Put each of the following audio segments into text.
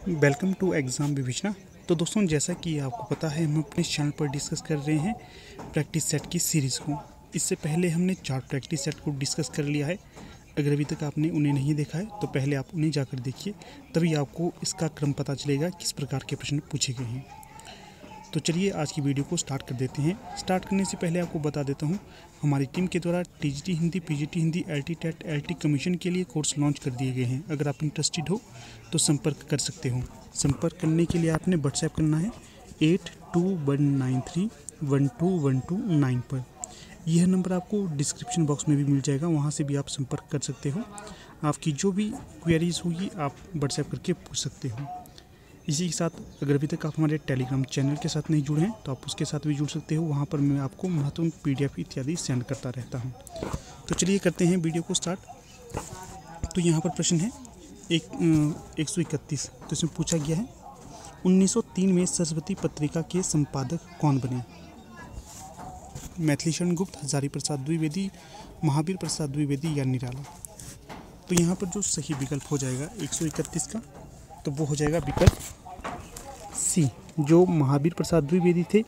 Welcome to exam विवेचना तो दोस्तों, जैसा कि आपको पता है, हम अपने चैनल पर डिस्कस कर रहे हैं प्रैक्टिस सेट की सीरीज़ को। इससे पहले हमने चार प्रैक्टिस सेट को डिस्कस कर लिया है। अगर अभी तक आपने उन्हें नहीं देखा है तो पहले आप उन्हें जाकर देखिए, तभी आपको इसका क्रम पता चलेगा किस प्रकार के प्रश्न पूछे गए हैं। तो चलिए आज की वीडियो को स्टार्ट कर देते हैं। स्टार्ट करने से पहले आपको बता देता हूँ हमारी टीम के द्वारा TGT Hindi, PGT Hindi L T TET L T commission के लिए कोर्स लॉन्च कर दिए गए हैं। अगर आप इंटरेस्टेड हो तो संपर्क कर सकते हो। संपर्क करने के लिए आपने व्हाट्सएप करना है eight two one nine three one two one two nine पर। यह नंबर आपको डिस्क्रिप्शन बॉक्स में भी मिल जाएगा, वहाँ से भी आप संपर्क कर सकते हो। आपकी जो भी क्वेरीज होगी, आप व्हाट्सएप करके पूछ सकते हो। इसी के साथ अगर अभी तक आप हमारे टेलीग्राम चैनल के साथ नहीं जुड़े हैं तो आप उसके साथ भी जुड़ सकते हो। वहाँ पर मैं आपको महत्वपूर्ण पीडीएफ इत्यादि सेंड करता रहता हूँ। तो चलिए करते हैं वीडियो को स्टार्ट। तो यहाँ पर प्रश्न है, एक एक सौ इकतीस। तो इसमें पूछा गया है 1903 में सरस्वती पत्रिका के संपादक कौन बने? मैथिली मैथिलीशरण गुप्त, हजारी प्रसाद द्विवेदी, महावीर प्रसाद द्विवेदी या निराला? तो यहाँ पर जो सही विकल्प हो जाएगा 131 का तो वो हो जाएगा विकल्प सी, जो महावीर प्रसाद द्विवेदी थे।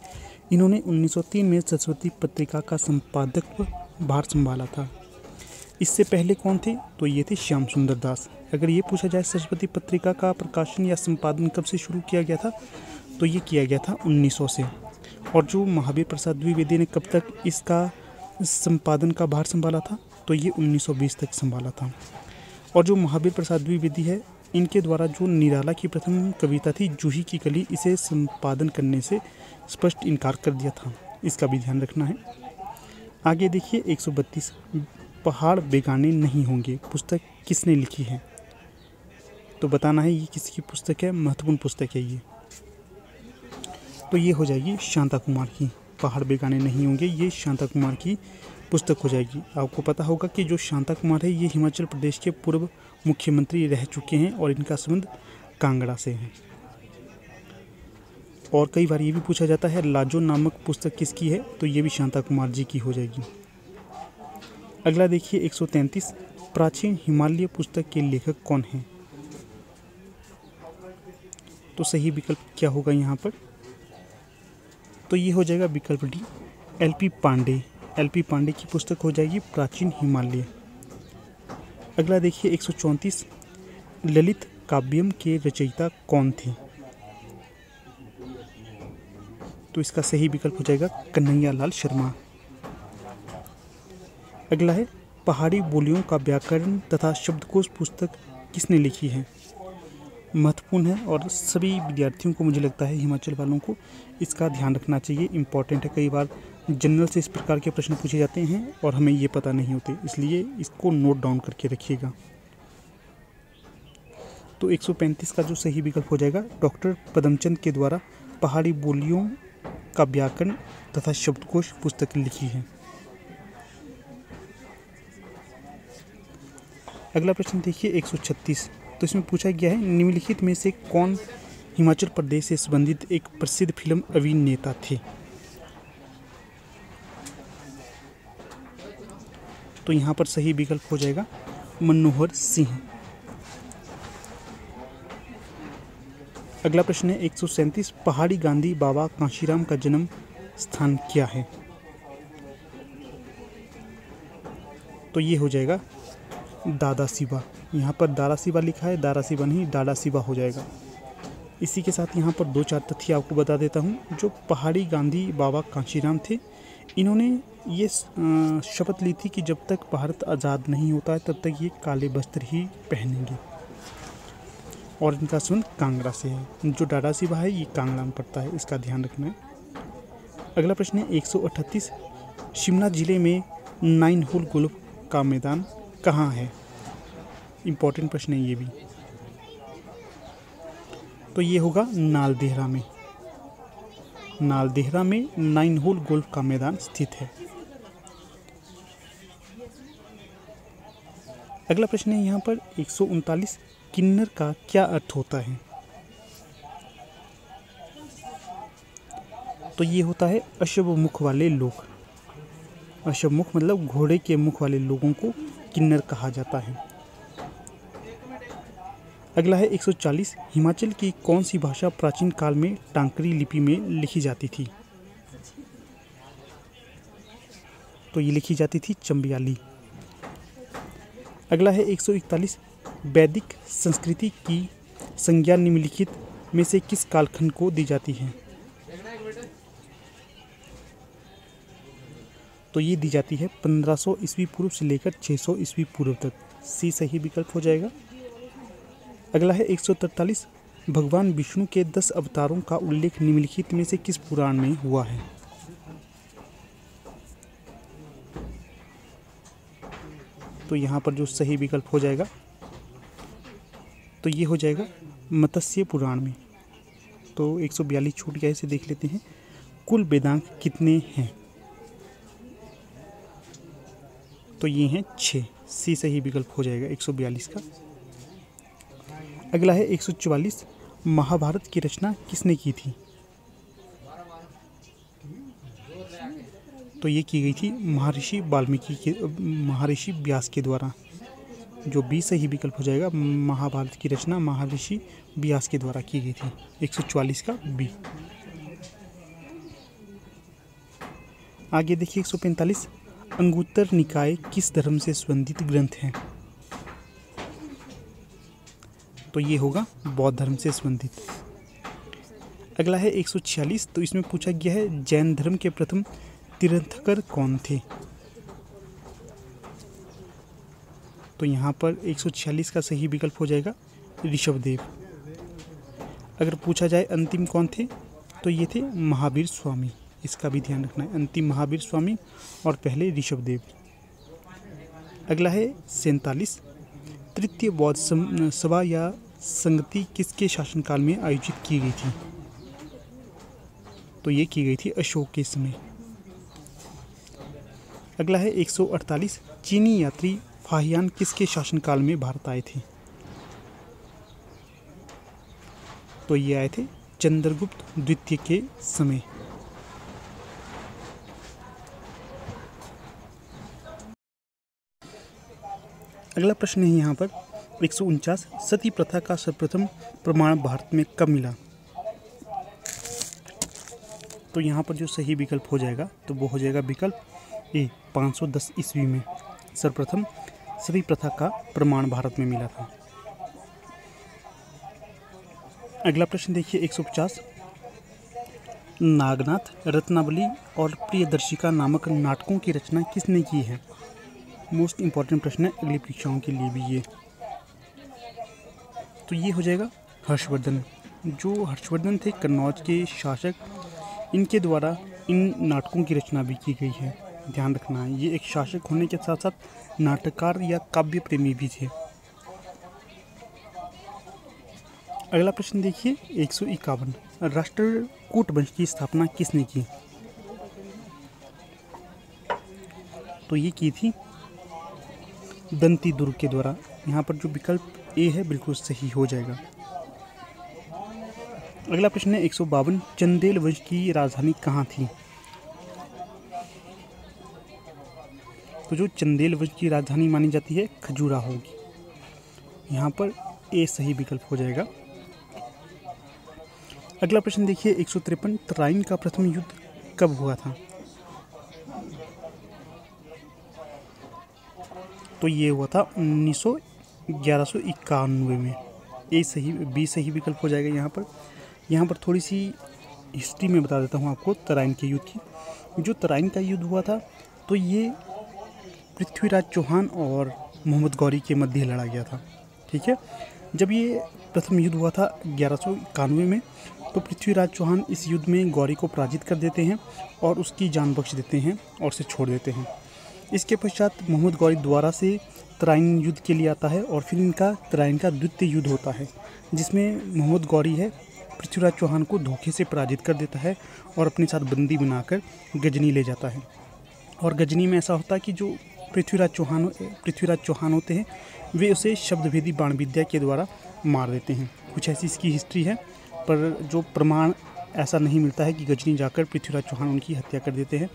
इन्होंने 1903 में सरस्वती पत्रिका का संपादक भार संभाला था। इससे पहले कौन थे? तो ये थे श्याम सुंदर दास। अगर ये पूछा जाए सरस्वती पत्रिका का प्रकाशन या संपादन कब से शुरू किया गया था तो ये किया गया था 1900 से और जो महावीर प्रसाद द्विवेदी ने कब तक इसका संपादन का भार संभाला था तो ये 1920 तक संभाला था। और जो महावीर प्रसाद द्विवेदी है इनके द्वारा जो निराला की प्रथम कविता थी, जूही की कली, इसे संपादन करने से स्पष्ट इनकार कर दिया था। इसका भी ध्यान रखना है। आगे देखिए 132 पहाड़ बेगाने नहीं होंगे, पुस्तक किसने लिखी है? तो बताना है, ये किसकी पुस्तक है? महत्वपूर्ण पुस्तक है ये। तो ये हो जाएगी शांता कुमार की, पहाड़ बेगाने नहीं होंगे, ये शांता कुमार की पुस्तक हो जाएगी। आपको पता होगा कि जो शांता कुमार है, ये हिमाचल प्रदेश के पूर्व मुख्यमंत्री रह चुके हैं और इनका संबंध कांगड़ा से है। और कई बार ये भी पूछा जाता है, लाजो नामक पुस्तक किसकी है? तो ये भी शांता कुमार जी की हो जाएगी। अगला देखिए 133 प्राचीन हिमालय पुस्तक के लेखक कौन हैं? तो सही विकल्प क्या होगा यहाँ पर? तो ये हो जाएगा विकल्प D LP Pandey. LP Pandey की पुस्तक हो जाएगी प्राचीन हिमालय। अगला देखिए, एक सौ चौंतीस ललित काव्यम के रचयिता कौन थे? तो इसका सही विकल्प हो जाएगा कन्हैया लाल शर्मा। अगला है, पहाड़ी बोलियों का व्याकरण तथा शब्दकोश पुस्तक किसने लिखी है? महत्वपूर्ण है और सभी विद्यार्थियों को मुझे लगता है हिमाचल वालों को इसका ध्यान रखना चाहिए, इंपॉर्टेंट है कई बार जनरल से इस प्रकार के प्रश्न पूछे जाते हैं और हमें ये पता नहीं होते, इसलिए इसको नोट डाउन करके रखिएगा। तो 135 का जो सही विकल्प हो जाएगा, डॉक्टर पदमचंद के द्वारा पहाड़ी बोलियों का व्याकरण तथा शब्दकोश पुस्तक लिखी है। अगला प्रश्न देखिए 136 तो इसमें पूछा गया है, निम्नलिखित में से कौन हिमाचल प्रदेश से संबंधित एक प्रसिद्ध फ़िल्म अभिनेता थे? तो यहाँ पर सही विकल्प हो जाएगा मनोहर सिंह। अगला प्रश्न है, एक सौ सैंतीस पहाड़ी गांधी बाबा काशीराम का जन्म स्थान क्या है? तो ये हो जाएगा दादा सिवा। यहाँ पर दारा सिवा लिखा है दारा सिवा नहीं, दादा शिवा हो जाएगा। इसी के साथ यहाँ पर दो चार तथ्य आपको बता देता हूँ, जो पहाड़ी गांधी बाबा कांशीराम थे इन्होंने ये शपथ ली थी कि जब तक भारत आज़ाद नहीं होता है, तब तक ये काले वस्त्र ही पहनेंगे। और इनका संबंध कांगड़ा से है। जो डाडा सिवा है, ये कांगड़ा में पड़ता है, इसका ध्यान रखना है। अगला प्रश्न है, एक शिमला ज़िले में नाइन होल गोल्फ का मैदान कहाँ है? इम्पोर्टेंट प्रश्न है ये भी। तो ये होगा नालदेहरा में। नालदेहरा में नाइन होल गोल्फ का मैदान स्थित है। अगला प्रश्न है, यहाँ पर एक सौ उनतालीस किन्नर का क्या अर्थ होता है? तो ये होता है अशुभ मुख वाले लोग। अशुभ मुख मतलब घोड़े के मुख वाले लोगों को किन्नर कहा जाता है। अगला है 140 हिमाचल की कौन सी भाषा प्राचीन काल में टांकरी लिपि में लिखी जाती थी? तो ये लिखी जाती थी चंबियाली। अगला है 141 वैदिक संस्कृति की संज्ञा निम्नलिखित में से किस कालखंड को दी जाती है? तो ये दी जाती है 1500 ईस्वी पूर्व से लेकर 600 ईस्वी पूर्व तक। सी सही विकल्प हो जाएगा। अगला है 143 भगवान विष्णु के 10 अवतारों का उल्लेख निम्नलिखित में से किस पुराण में हुआ है? तो यहाँ पर जो सही विकल्प हो जाएगा तो ये हो जाएगा मत्स्य पुराण में। तो 142 छूट गया, इसे देख लेते हैं। कुल वेदांत कितने हैं? तो ये हैं छः सी सही विकल्प हो जाएगा 142 का। अगला है 144 महाभारत की रचना किसने की थी? तो ये की गई थी महर्षि वाल्मीकि के, महर्षि व्यास के द्वारा, जो बी सही विकल्प हो जाएगा, महाभारत की रचना महर्षि व्यास के द्वारा की गई थी 144 का बी। आगे देखिए 145 अंगुत्तर निकाय किस धर्म से संबंधित ग्रंथ है? तो ये होगा बौद्ध धर्म से संबंधित। अगला है 146 तो इसमें पूछा गया है जैन धर्म के प्रथम तीर्थंकर कौन थे? तो यहाँ पर 146 का सही विकल्प हो जाएगा ऋषभदेव। अगर पूछा जाए अंतिम कौन थे तो ये थे महावीर स्वामी। इसका भी ध्यान रखना है, अंतिम महावीर स्वामी और पहले ऋषभदेव। अगला है सैंतालीस, तृतीय बौद्ध सभा या संगति किसके शासनकाल में आयोजित की गई थी? तो ये की गई थी अशोक के समय। अगला है 148 चीनी यात्री फाहियान किसके शासनकाल में भारत आए थे? तो ये आए थे चंद्रगुप्त द्वितीय के समय। अगला प्रश्न है यहाँ पर। एक सौ उनचास सती प्रथा का सर्वप्रथम प्रमाण भारत में कब मिला? तो यहाँ पर जो सही विकल्प हो जाएगा तो वो हो जाएगा विकल्प ए 510 ईस्वी में सर्वप्रथम सती प्रथा का प्रमाण भारत में मिला था। अगला प्रश्न देखिए 150 नागनाथ, रत्नावली और प्रियदर्शिका नामक नाटकों की रचना किसने की है? मोस्ट इंपॉर्टेंट प्रश्न है, अगली परीक्षाओं के लिए भी ये। तो ये हो जाएगा हर्षवर्धन। जो हर्षवर्धन थे कन्नौज के शासक, इनके द्वारा इन नाटकों की रचना भी की गई है। ध्यान रखना, ये एक शासक होने के साथ साथ नाटककार या काव्य प्रेमी भी थे। अगला प्रश्न देखिए, एक सौ इक्यावन राष्ट्रकूट वंश की स्थापना किसने की? तो ये की थी दंती दुर्ग के द्वारा। यहाँ पर जो विकल्प ए है, बिल्कुल सही हो जाएगा। अगला प्रश्न है, एक सौ बावन, चंदेल वंश की राजधानी कहाँ थी? तो जो चंदेल वंश की राजधानी मानी जाती है, खजूरा होगी। यहाँ पर ए सही विकल्प हो जाएगा। अगला प्रश्न देखिए, एक सौ तिरपन, तराइन का प्रथम युद्ध कब हुआ था? तो ये हुआ था उन्नीस सौ ग्यारह सौ इक्यानवे में। ए सही, बी सही विकल्प हो जाएगा यहाँ पर। यहाँ पर थोड़ी सी हिस्ट्री में बता देता हूँ आपको तराइन के युद्ध की। जो तराइन का युद्ध हुआ था तो ये पृथ्वीराज चौहान और मोहम्मद गौरी के मध्य लड़ा गया था। ठीक है? जब ये प्रथम युद्ध हुआ था ग्यारह में तो पृथ्वीराज चौहान इस युद्ध में गौरी को पराजित कर देते हैं और उसकी जान बख्श देते हैं और उसे छोड़ देते हैं। इसके पश्चात मोहम्मद गौरी द्वारा से तराइन युद्ध के लिए आता है और फिर इनका तराइन का द्वितीय युद्ध होता है, जिसमें मोहम्मद गौरी है, पृथ्वीराज चौहान को धोखे से पराजित कर देता है और अपने साथ बंदी बनाकर गजनी ले जाता है। और गजनी में ऐसा होता है कि जो पृथ्वीराज चौहान पृथ्वीराज चौहान होते हैं, वे उसे शब्दभेदी बाण विद्या के द्वारा मार देते हैं। कुछ ऐसी इसकी हिस्ट्री है, पर जो प्रमाण ऐसा नहीं मिलता है कि गजनी जाकर पृथ्वीराज चौहान उनकी हत्या कर देते हैं।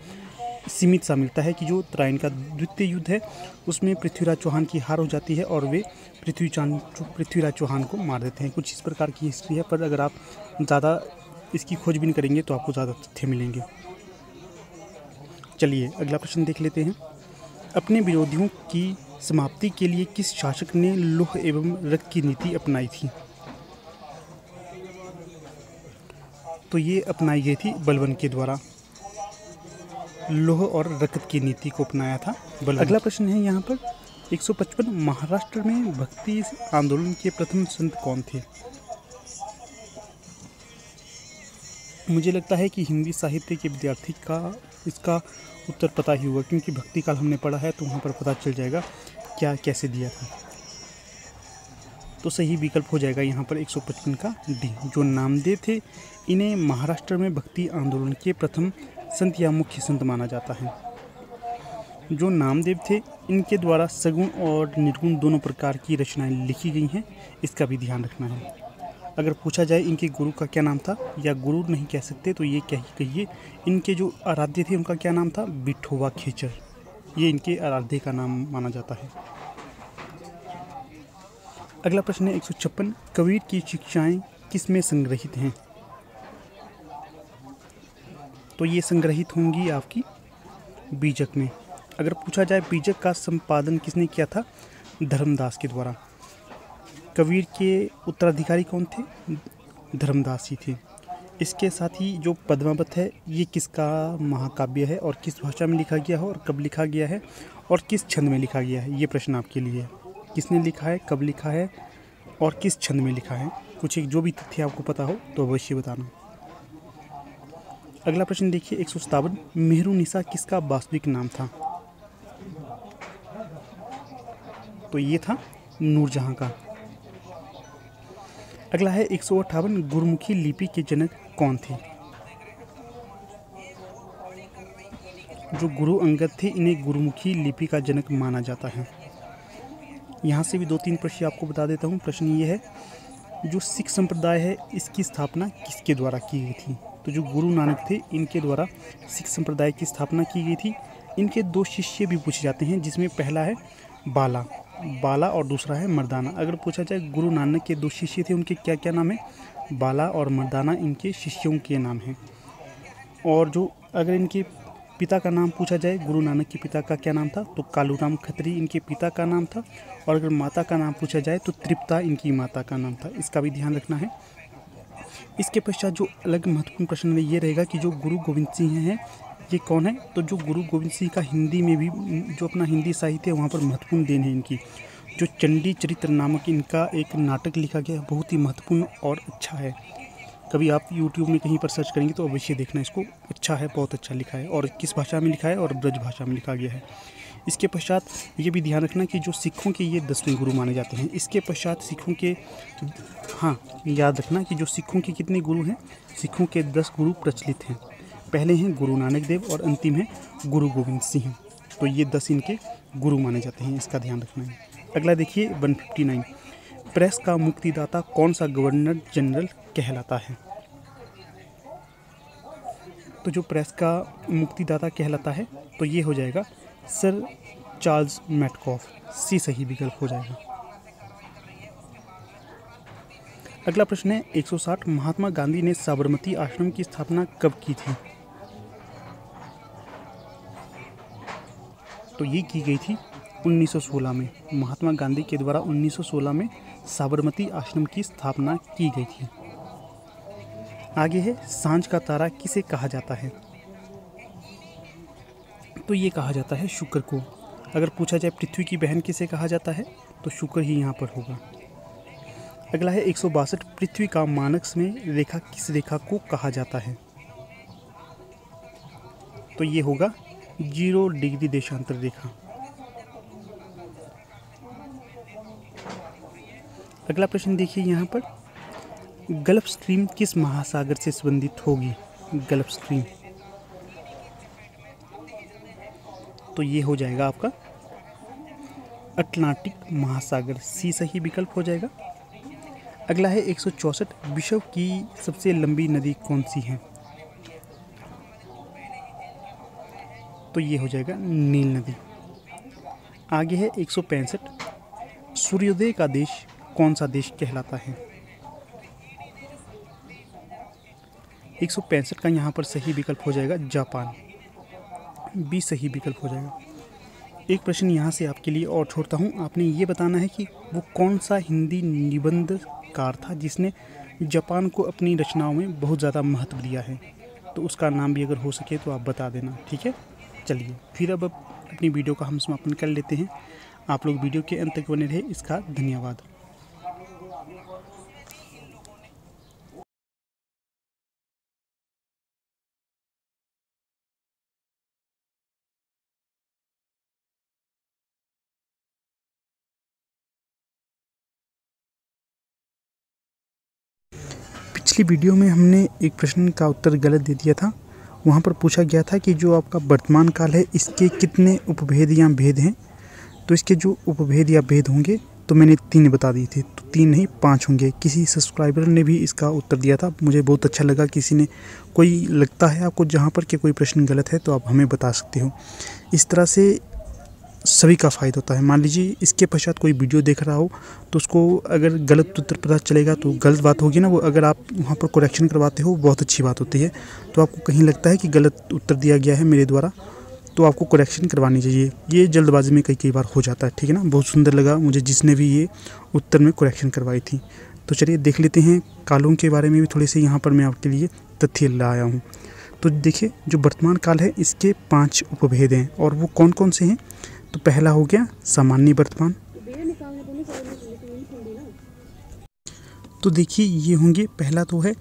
सीमित सा मिलता है कि जो तराइन का द्वितीय युद्ध है, उसमें पृथ्वीराज चौहान की हार हो जाती है और वे पृथ्वी चौहान पृथ्वीराज चौहान को मार देते हैं। कुछ इस प्रकार की हिस्ट्री है, पर अगर आप ज़्यादा इसकी खोजबीन करेंगे तो आपको ज़्यादा तथ्य मिलेंगे। चलिए, अगला प्रश्न देख लेते हैं। अपने विरोधियों की समाप्ति के लिए किस शासक ने लोह एवं रक्त की नीति अपनाई थी? तो ये अपनाई गई थी बलवन के द्वारा। लोह और रक्त की नीति को अपनाया था। अगला प्रश्न है यहाँ पर। 155 महाराष्ट्र में भक्ति आंदोलन के प्रथम संत कौन थे? मुझे लगता है कि हिंदी साहित्य के विद्यार्थी का इसका उत्तर पता ही होगा, क्योंकि भक्ति काल हमने पढ़ा है तो वहाँ पर पता चल जाएगा क्या कैसे दिया था। तो सही विकल्प हो जाएगा यहाँ पर 155 का डी, जो नामदेव थे। इन्हें महाराष्ट्र में भक्ति आंदोलन के प्रथम संत या मुख्य संत माना जाता है। जो नामदेव थे, इनके द्वारा सगुण और निर्गुण दोनों प्रकार की रचनाएँ लिखी गई हैं, इसका भी ध्यान रखना है। अगर पूछा जाए इनके गुरु का क्या नाम था, या गुरु नहीं कह सकते तो ये क्या ही कहिए, इनके जो आराध्य थे, उनका क्या नाम था? बिठोवा खेचर। ये इनके आराध्य का नाम माना जाता है। अगला प्रश्न है एक सौ छप्पन। कबीर की शिक्षाएँ किसमें संग्रहित हैं? तो ये संग्रहित होंगी आपकी बीजक में। अगर पूछा जाए बीजक का संपादन किसने किया था, धर्मदास के द्वारा। कबीर के उत्तराधिकारी कौन थे? धर्मदास ही थे। इसके साथ ही जो पद्मावत है, ये किसका महाकाव्य है और किस भाषा में लिखा गया है और कब लिखा गया है और किस छंद में लिखा गया है? ये प्रश्न आपके लिए। है किसने लिखा है, कब लिखा है और किस छंद में लिखा है? कुछ एक जो भी तथ्य आपको पता हो तो अवश्य बताना। अगला प्रश्न देखिए, एक सौ सतावन मेहरू निशा किसका वास्तविक नाम था? तो ये था नूरजहां का। अगला है, एक सौ अट्ठावन, गुरुमुखी लिपि के जनक कौन थे? जो गुरु अंगद थे, इन्हें गुरुमुखी लिपि का जनक माना जाता है। यहाँ से भी दो तीन प्रश्न आपको बता देता हूँ। प्रश्न ये है, जो सिख संप्रदाय है, इसकी स्थापना किसके द्वारा की गई थी? तो जो गुरु नानक थे, इनके द्वारा सिख संप्रदाय की स्थापना की गई थी। इनके दो शिष्य भी पूछे जाते हैं, जिसमें पहला है बाला। बाला और दूसरा है मर्दाना। अगर पूछा जाए गुरु नानक के दो शिष्य थे, उनके क्या क्या नाम है? बाला और मर्दाना इनके शिष्यों के नाम हैं। और जो अगर इनके पिता का नाम पूछा जाए, गुरु नानक के पिता का क्या नाम था? तो कालूराम खत्री इनके पिता का नाम था। और अगर माता का नाम पूछा जाए तो तृप्ता इनकी माता का नाम था। इसका भी ध्यान रखना है। इसके पश्चात जो अलग महत्वपूर्ण प्रश्न ये रहेगा कि जो गुरु गोविंद सिंह हैं, ये कौन है? तो जो गुरु गोविंद सिंह का हिंदी में भी, जो अपना हिंदी साहित्य है, वहाँ पर महत्वपूर्ण देन है इनकी। जो चंडी चरित्र नामक इनका एक नाटक लिखा गया, बहुत ही महत्वपूर्ण और अच्छा है। कभी आप यूट्यूब में कहीं पर सर्च करेंगे तो अवश्य देखना इसको। अच्छा है, बहुत अच्छा लिखा है और किस भाषा में लिखा है और ब्रज भाषा में लिखा गया है। इसके पश्चात ये भी ध्यान रखना कि जो सिखों के ये दसवें गुरु माने जाते हैं, इसके पश्चात सिखों के हाँ याद रखना कि जो सिखों के कितने गुरु हैं, सिखों के दस गुरु प्रचलित हैं। पहले हैं गुरु नानक देव और अंतिम है गुरु गोविंद सिंह। तो ये दस इनके गुरु माने जाते हैं, इसका ध्यान रखना है। अगला देखिए 159 प्रेस का मुक्तिदाता कौन सा गवर्नर जनरल कहलाता है? तो जो प्रेस का मुक्तिदाता कहलाता है तो ये हो जाएगा सर चार्ल्स मेटकॉफ, सी सही विकल्प हो जाएगा। अगला प्रश्न है 160 महात्मा गांधी ने साबरमती आश्रम की स्थापना कब की थी? तो ये की गई थी 1916 में। महात्मा गांधी के द्वारा 1916 में साबरमती आश्रम की स्थापना की गई थी। आगे है, साँझ का तारा किसे कहा जाता है? तो ये कहा जाता है शुक्र को। अगर पूछा जाए पृथ्वी की बहन किसे कहा जाता है तो शुक्र ही यहाँ पर होगा। अगला है एक सौ बासठ, पृथ्वी का मानक में रेखा किस रेखा को कहा जाता है? तो ये होगा ज़ीरो डिग्री देशांतर रेखा। अगला प्रश्न देखिए यहाँ पर। गल्फ स्ट्रीम किस महासागर से संबंधित होगी? Gulf stream. तो ये हो जाएगा आपका अटलांटिक महासागर सी सही विकल्प हो जाएगा। अगला है एक विश्व की सबसे लंबी नदी कौन सी है? तो ये हो जाएगा नील नदी। आगे है एक सौ पैंसठ सूर्योदय का देश कौन सा देश कहलाता है? एक सौ पैंसठ का यहाँ पर सही विकल्प हो जाएगा जापान। बी सही विकल्प हो जाएगा। एक प्रश्न यहाँ से आपके लिए और छोड़ता हूँ। आपने ये बताना है कि वो कौन सा हिंदी निबंधकार था जिसने जापान को अपनी रचनाओं में बहुत ज़्यादा महत्व दिया है? तो उसका नाम भी अगर हो सके तो आप बता देना, ठीक है? चलिए, फिर अब अपनी वीडियो का हम समापन कर लेते हैं। आप लोग वीडियो के अंत तक बने रहे, इसका धन्यवाद। पिछली वीडियो में हमने एक प्रश्न का उत्तर गलत दे दिया था। वहाँ पर पूछा गया था कि जो आपका वर्तमान काल है, इसके कितने उपभेद या भेद हैं? तो इसके जो उपभेद या भेद होंगे तो मैंने तीन बता दिए थे। तो तीन नहीं, पाँच होंगे। किसी सब्सक्राइबर ने भी इसका उत्तर दिया था। मुझे बहुत अच्छा लगा। किसी ने, कोई लगता है आपको जहाँ पर कि कोई प्रश्न गलत है तो आप हमें बता सकते हो। इस तरह से सभी का फ़ायदा होता है। मान लीजिए इसके पश्चात कोई वीडियो देख रहा हो तो उसको अगर गलत उत्तर पता चलेगा तो गलत बात होगी ना, वो अगर आप वहाँ पर करेक्शन करवाते हो, बहुत अच्छी बात होती है। तो आपको कहीं लगता है कि गलत उत्तर दिया गया है मेरे द्वारा तो आपको करेक्शन करवानी चाहिए। ये जल्दबाजी में कई कई बार हो जाता है, ठीक है ना? बहुत सुंदर लगा मुझे जिसने भी ये उत्तर में करेक्शन करवाई थी। तो चलिए देख लेते हैं कालों के बारे में भी थोड़े से यहाँ पर मैं आपके लिए तथ्य लाया हूँ। तो देखिए, जो वर्तमान काल है, इसके पाँच उपभेद हैं, और वो कौन कौन से हैं? तो पहला हो गया सामान्य वर्तमान। तो देखिए, ये होंगे पहला तो है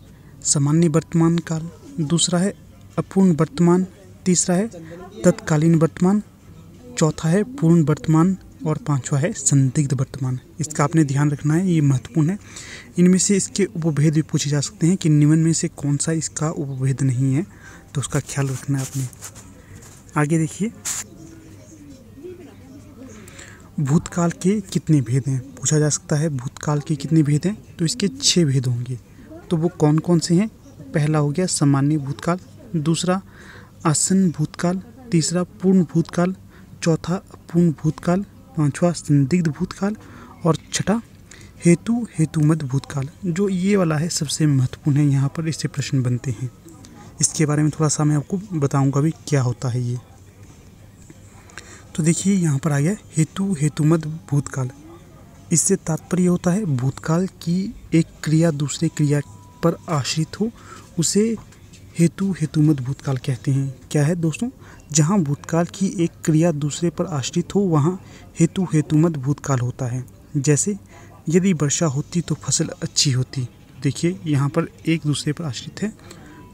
सामान्य वर्तमान काल, दूसरा है अपूर्ण वर्तमान, तीसरा है तत्कालीन वर्तमान, चौथा है पूर्ण वर्तमान और पांचवा है संदिग्ध वर्तमान। इसका आपने ध्यान रखना है, ये महत्वपूर्ण है। इनमें से इसके उपभेद भी पूछे जा सकते हैं कि निम्न में से कौन सा इसका उपभेद नहीं है तो उसका ख्याल रखना है आपने। आगे देखिए भूतकाल के कितने भेद हैं? पूछा जा सकता है भूतकाल के कितने भेद हैं? तो इसके छः भेद होंगे। तो वो कौन कौन से हैं? पहला हो गया सामान्य भूतकाल, दूसरा आसन भूतकाल, तीसरा पूर्ण भूतकाल, चौथा अपूर्ण भूतकाल, पांचवा संदिग्ध भूतकाल और छठा हेतु हेतुमद भूतकाल। जो ये वाला है सबसे महत्वपूर्ण है, यहाँ पर इससे प्रश्न बनते हैं। इसके बारे में थोड़ा सा मैं आपको बताऊँगा भी क्या होता है ये। तो देखिए यहाँ पर आ गया हेतु हेतुमद भूतकाल। इससे तात्पर्य होता है भूतकाल की एक क्रिया दूसरे क्रिया पर आश्रित हो, उसे हेतु हेतुमद भूतकाल कहते हैं। क्या है दोस्तों? जहाँ भूतकाल की एक क्रिया दूसरे पर आश्रित हो, वहाँ हेतु हेतुमद भूतकाल होता है। जैसे यदि वर्षा होती तो फ़सल अच्छी होती। देखिए यहाँ पर एक दूसरे पर आश्रित है।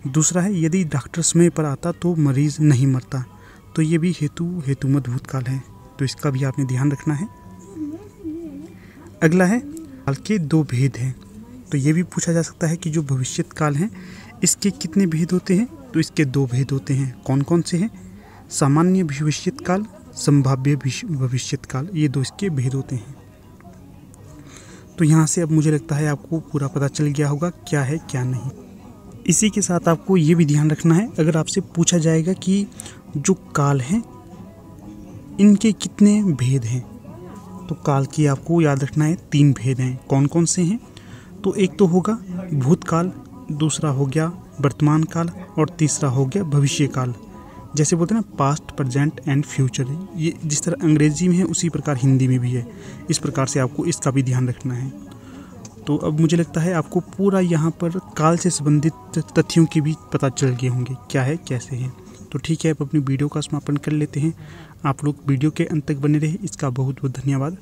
दूसरा है यदि डॉक्टर समय पर आता तो मरीज़ नहीं मरता। तो ये भी हेतु, हेतुमत भूतकाल है तो इसका भी आपने ध्यान रखना है। अगला है, काल के दो भेद हैं। तो ये भी पूछा जा सकता है कि जो भविष्य काल हैं, इसके कितने भेद होते हैं? तो इसके दो भेद होते हैं। कौन कौन से हैं? सामान्य भविष्य काल संभाव्य भविष्य काल ये दो इसके भेद होते हैं। तो यहाँ से अब मुझे लगता है आपको पूरा पता चल गया होगा क्या है, क्या नहीं। इसी के साथ आपको ये भी ध्यान रखना है, अगर आपसे पूछा जाएगा कि जो काल हैं, इनके कितने भेद हैं? तो काल की आपको याद रखना है, तीन भेद हैं। कौन कौन से हैं? तो एक तो होगा भूतकाल, दूसरा हो गया वर्तमान काल और तीसरा हो गया भविष्य काल। जैसे बोलते हैं ना पास्ट प्रजेंट एंड फ्यूचर ये जिस तरह अंग्रेज़ी में है, उसी प्रकार हिंदी में भी है। इस प्रकार से आपको इसका भी ध्यान रखना है। तो अब मुझे लगता है, आपको पूरा यहाँ पर काल से संबंधित तथ्यों के भी पता चल गए होंगे। क्या है, कैसे है? तो ठीक है, अब अपनी वीडियो का समापन कर लेते हैं। आप लोग वीडियो के अंत तक बने रहे। इसका बहुत बहुत धन्यवाद।